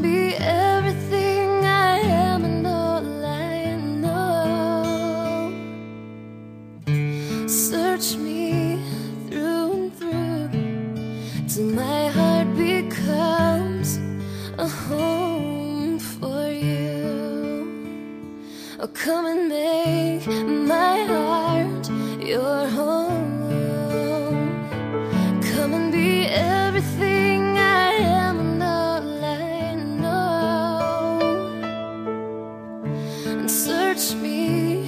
Be everything I am and all I know. Search me through and through till my heart becomes a home for you. Oh, come and make my heart your home. search me.